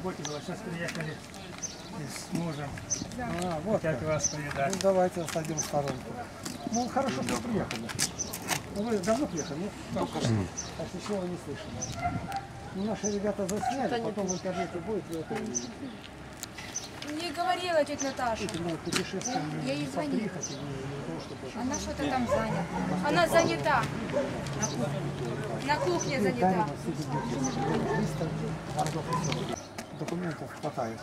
работе было. Сейчас приехали с мужем. А, вот Как как. вас Ну, повидать. давайте садим в сторонку. Ну, хорошо, что приехали. Ну, Вы давно приехали, нет? Только что. Так ничего не слышали. Ну, наши ребята засняли, потом в интернете будет. вы это. Не говорила тетя Наташа. Эти путешествия Я ей не звонила. чтобы... Она что-то там занята. Она занята. На кухне занята. Документов хватает.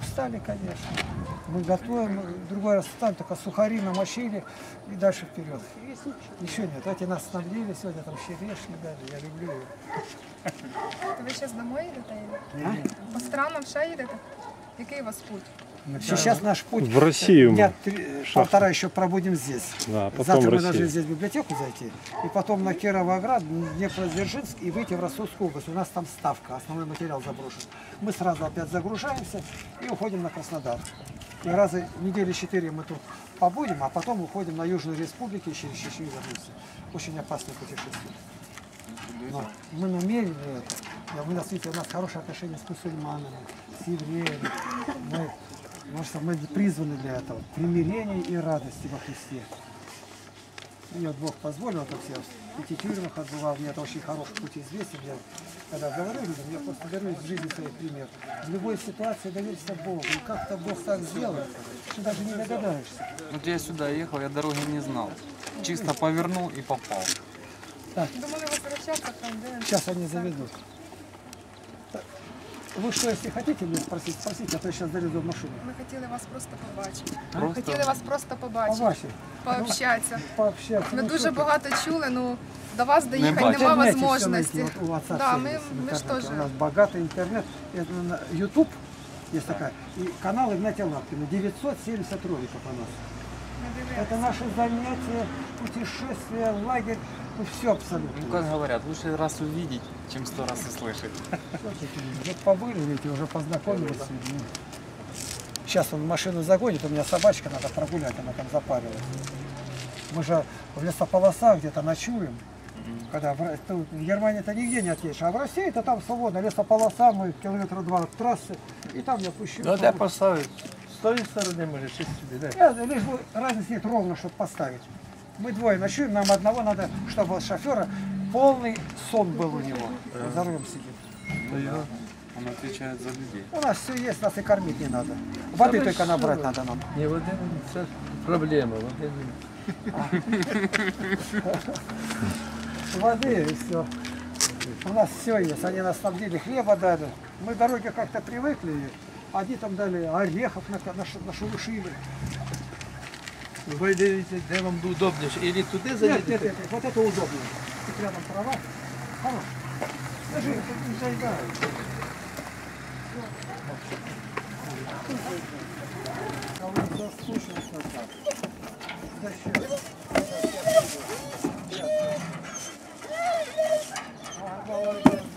Встали, конечно. Мы готовим. Другой раз встанем, только сухари намочили и дальше вперед. Еще нет. Эти нас снабдили сегодня, там черешни дали. Я люблю ее. Ви зараз домой їдете? А? По странам ще їдете? Який у вас путь? Сейчас наш путь. В Россию мы. Дня три- полтора еще пробудем здесь. Да, потом Завтра мы должны здесь в библиотеку зайти, и потом на Кировоград, Днепродзержинск и выйти в Ростовскую область. У нас там ставка, основной материал заброшен. Мы сразу опять загружаемся и уходим на Краснодар. И раза недели четыре мы тут побудем, а потом уходим на Южную Республику и через Чечню вернемся. Очень опасное путешествие. Но мы намерены это. Я- Вы нас видите, у нас хорошие отношения с мусульманами, с евреями. Мы, потому что мы призваны для этого. Примирения и радости во Христе. Мне вот Бог позволил это все. В пяти тюрьмах отбывал. Мне это очень хороший путь известен. Я, когда говорю людям, я просто говорю из жизни своей пример. В любой ситуации доверься Богу. И как-то Бог так сделает, что даже не догадаешься. Вот я сюда ехал, я дороги не знал. Чисто повернул и попал. Думали возвращаться там, де Сейчас они заведут. Так, Вы что, если хотите меня спросить, спросите, а то я сейчас заведу в машину. Ми хотіли вас просто побачити. Просто Хотіли вас просто По побачити, вашей, пообщатися. пообщаться. Ми Ну, дуже что ты? багато чули, ну до вас доїхати бачу. нема интернете всё можливості. найти, вот у отца Да, всё ми, есть в ми ж интернете. теж. У нас богатый интернет. Это на YouTube есть такая. И канал Игнатия Лапкина. 970 роликов у нас. Это наши занятия, путешествия, лагерь. Ну все абсолютно. Ну, как говорят, лучше раз увидеть, чем сто раз услышать. Вот побыли, видите, уже познакомились с людьми. Сейчас он машину загонит, у меня собачка, надо прогулять, она там запаривается. Мы же в лесополосах где-то ночуем. Когда в, тут в Германии-то нигде не отъедешь, а в России-то там свободно, лесополоса, мы километра два от трассы, и там я пущу. Ну, де З тої сторони, може, чи сюди, де? Я, лишь бы разницы нет ровно, чтобы поставить. Мы двое ночуем, нам одного надо, чтобы у шофера полный сон был у него. Он За рулем сидит. Он отвечает за людей. У нас все есть, нас и кормить не надо. Воды только набрать надо нам. Ні, води, це проблема. Води. Воды и все. У нас все есть. Они нас снабдили, хлеба дали. Мы дороги как-то привыкли. Они там дали орехов на, на, нашелушили. Ви дивіться, де вам удобніше. Ілі туди Нет, нет, заїдете? нет, вот это удобно. Тут рядом трава. Хорош. Даже тут не заедают. А вы заслушались назад. Зачем?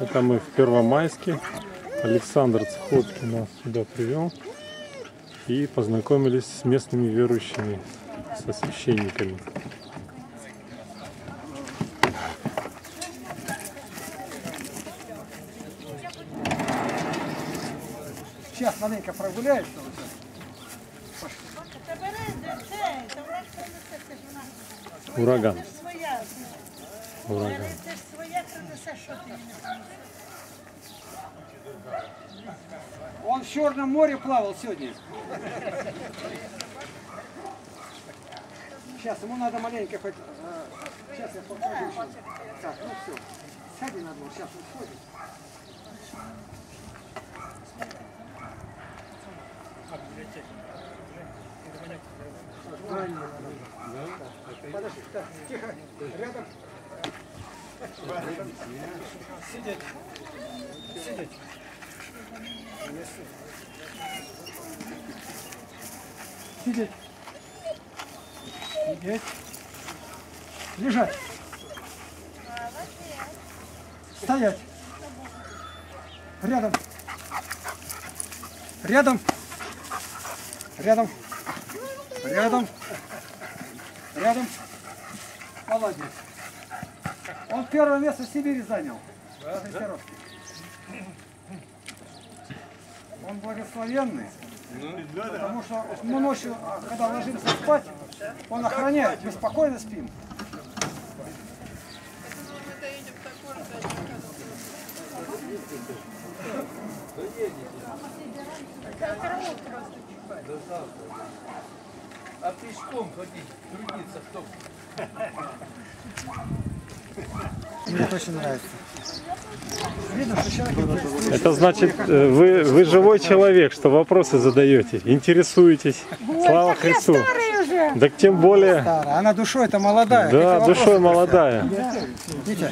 Это мы в Первомайске. Александр Цеховский нас сюда привел. И познакомились с местными верующими, со священниками. Сейчас маленько прогуляешься. сейчас. Ураган. Ураган. Он в Черном море плавал сегодня. Сейчас, ему надо маленько хоть... Сейчас я покажу еще. Так, ну все. Сяди на двор, сейчас он сходит. Подожди, так, тихо, рядом. Сидеть. Сидеть. Сидеть. Сидеть. Лежать. Стоять. Рядом. Рядом. Рядом. Рядом. Рядом. Молодец. Он первое место в Сибири занял. Офицеровский. он благословенный. Потому что мы ночью, а, когда ложимся спать, он охраняет, мы спокойно спим. А пешком ходить, трудиться, кто? Мне очень нравится. Видно, что человек интересуется. Это значит, э, вы, вы живой человек, что вопросы задаете, интересуетесь. Слава Христу. Так тем более, Старая. Она душой это молодая. да, душой молодая. Витя,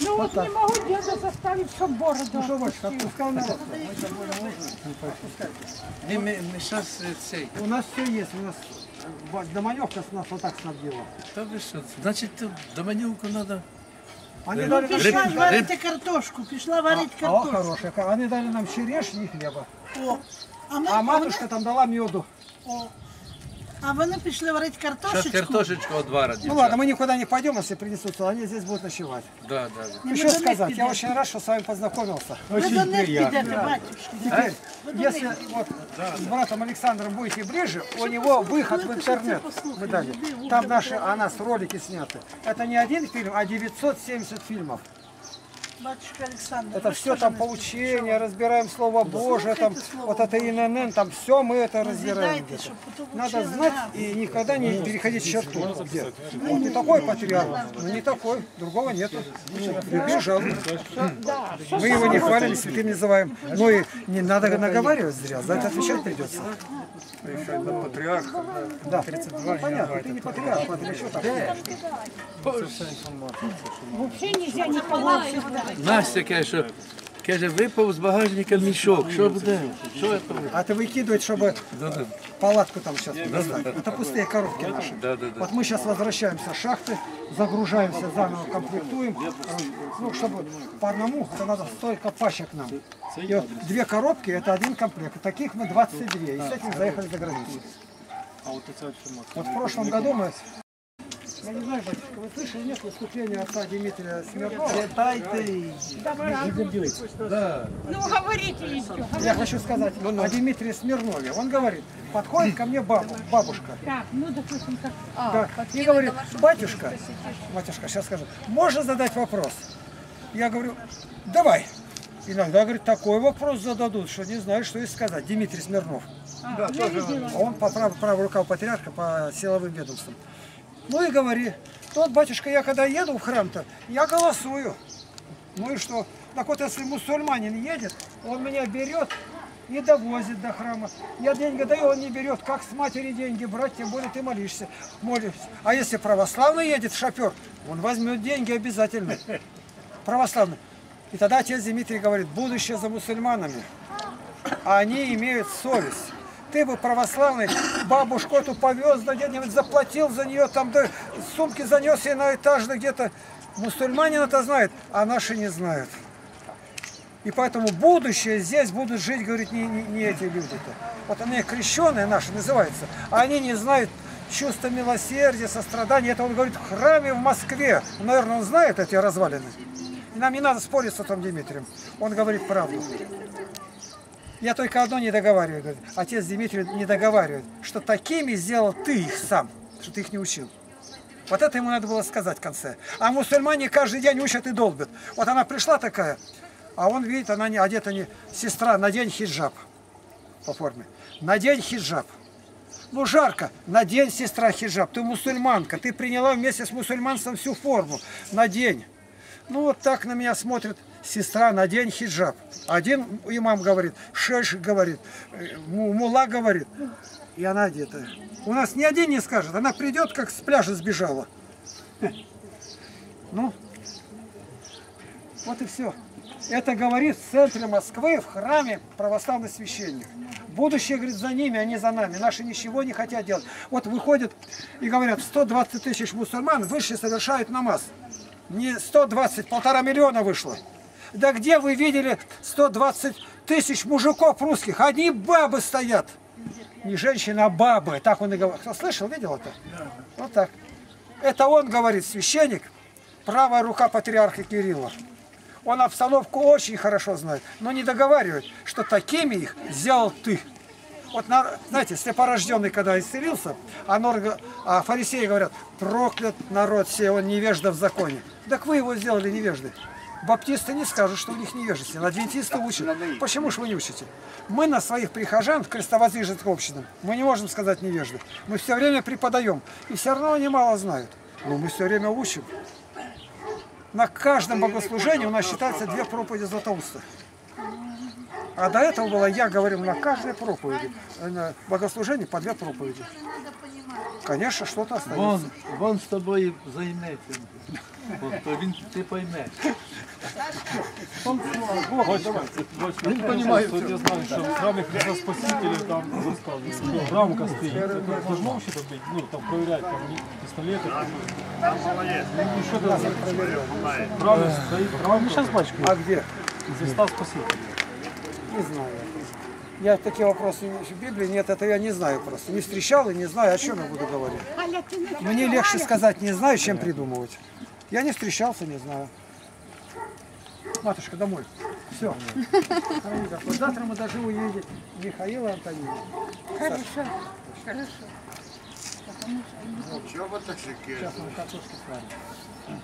Ну вот не могу деда заставить, чтобы бороду. ну что, Вачка, отпускал народ? Не, мы, сейчас цей. У нас все есть. У нас э, доманевка с нас вот так снабдила. Да вы що? Значить, доманюку треба. Они дали нам, Пішла Риб- варити картошку, пішла варити а, картошку. хорошая. Они дали нам черешни и хлеба. О, а, ми, А матушка там дала меду. о, а вони пішли варити Зараз картошечку. картошечку одварить. Ну ладно, мы никуда не пойдем, если принесутся. Они здесь будут ночевать. Да, да, да. Ні, Еще ви до них сказать, я підете. очень рад, что с вами познакомился. Ви до них підете, батюшки. Теперь, если вот с братом Александром будете ближе, у него выход в интернет мы дали. Там наши о нас ролики сняты. Это не один фильм, а 970 фильмов. Батюшка Олександр. Это ви все що там ж поучение, разбираем Слово Божие, там Слово вот это ИНН, там все мы это разбираем. Розглядайте, где-то. щоб потім Надо вчили знать нас. и никогда не переходить черту. Где? Вот не такой патриарх, но не такой, другого нету. Люби, жалуй. Мы его не хвалим, святым не называем. Ну и не надо наговаривать зря, за это отвечать придется. Патриарх. Да, 32 понятно, ты не патриарх, а ты что там? Взагалі нельзя нікого. Настя каже, що каже, випав з багажника мішок. Що буде? Що це? А ты выкидывать, чтобы Да, да. палатку там сейчас поставить. Это пустые коробки наши. Да, да, да. Вот мы сейчас возвращаемся с шахты, загружаемся заново, комплектуем. Ну, чтобы по одному, это надо столько пачек нам. И вот две коробки, это один комплект. Таких мы 22. И с этим заехали за границу. Вот в прошлом году мы... Я не знаю, батюшка, вы слышали, нет выступления отца Дмитрия Смирнова? Да. Ну, говорите еще. Я хочу сказать о Дмитрии Смирнове. Он говорит, подходит ко мне бабу, бабушка. Так, ну, допустим, так. Да. И говорит, батюшка, батюшка, сейчас скажу, можно задать вопрос? Я говорю, давай. Иногда, говорит, такой вопрос зададут, что не знаю, что и сказать. Дмитрий Смирнов. А, я видела. А Он по правой, правой рука у патриарха по силовым ведомствам. Ну и говори, тот батюшка, я когда еду в храм-то, я голосую. Ну и что? Так вот, если мусульманин едет, он меня берет и довозит до храма. Я деньги даю, он не берет. Как с матери деньги брать, тем более ты молишься. молишься. А если православный едет шофер, он возьмет деньги обязательно. Православный. И тогда отец Дмитрий говорит, будущее за мусульманами. А они имеют совесть. Ты бы православный бабушку эту повез, да где-нибудь заплатил за нее, там да, сумки занес ей на этаж, да где-то. Мусульманин это знает, а наши не знают. И поэтому будущее здесь будут жить, говорит, не, не, не эти люди-то. Вот они крещеные наши называются, а они не знают чувства милосердия, сострадания. Это он говорит в храме в Москве. Наверное, он знает эти развалины. Нам не надо спорить с отцом Дмитрием. Он говорит правду. Я только одно не договариваю, говорит. Отец Дмитрий не договаривает, что такими сделал ты их сам, что ты их не учил. Вот это ему надо было сказать в конце. А мусульмане каждый день учат и долбят. Вот она пришла такая, а он видит, она не одета не сестра, надень хиджаб по форме. Надень хиджаб. Ну жарко, надень, сестра, хиджаб. Ты мусульманка, ты приняла вместе с мусульманством всю форму. Надень. Ну вот так на меня смотрит сестра, надень хиджаб. Один имам говорит, шеш говорит, э, му- мула говорит. И она одета. У нас ни один не скажет. Она придет, как с пляжа сбежала. Ну, вот и все. Это говорит в центре Москвы, в храме православный священник. Будущее, говорит, за ними, а не за нами. Наши ничего не хотят делать. Вот выходят и говорят, 120 тысяч мусульман вышли, совершают намаз. Не 120, полтора миллиона вышло. Да где вы видели 120 тысяч мужиков русских? Одни бабы стоят. Не женщины, а бабы. Так он и говорит. Кто слышал, видел это? Вот так. Это он говорит, священник, правая рука патриарха Кирилла. Он обстановку очень хорошо знает, но не договаривает, что такими их сделал ты. Вот, на- знаете, слепорожденный, когда исцелился, а, норга- а фарисеи говорят, проклят народ сей, он невежда в законе. Так вы его сделали невеждой. Баптисты не скажут, что у них невежество. Адвентисты учат. Почему же вы не учите? Мы на своих прихожан в крестовоздвиженских общинах, мы не можем сказать невежды. Мы все время преподаем. И все равно они мало знают. Но мы все время учим. На каждом богослужении у нас считается две проповеди Златоуста. А до этого было, я говорил, на каждой проповеди, э, на богослужении по две проповеди. Конечно, что-то остается. Вон, вон з тобою займеться. От, то він ти поймеш. Він розуміє, що я знаю, що в храмі Христа Спасителя там розказують, ну, рамка стоїть. Це должно вообще там бути, ну, там проверять, там, пістолети. Ну, що там? В храмі стоїть, рамка. Зараз бачку. А где? Христа Спасителя. Не знаю. Я такие вопросы в Библии нет, это я не знаю просто. Не встречал и не знаю, о чем я буду говорить. Мне легче сказать не знаю, чем придумывать. Я не встречался, не знаю. Матушка, домой. Все. Вот завтра мы должны уедем Михаила Антонина. Хорошо. Сейчас мы картошку сварим.